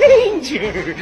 danger.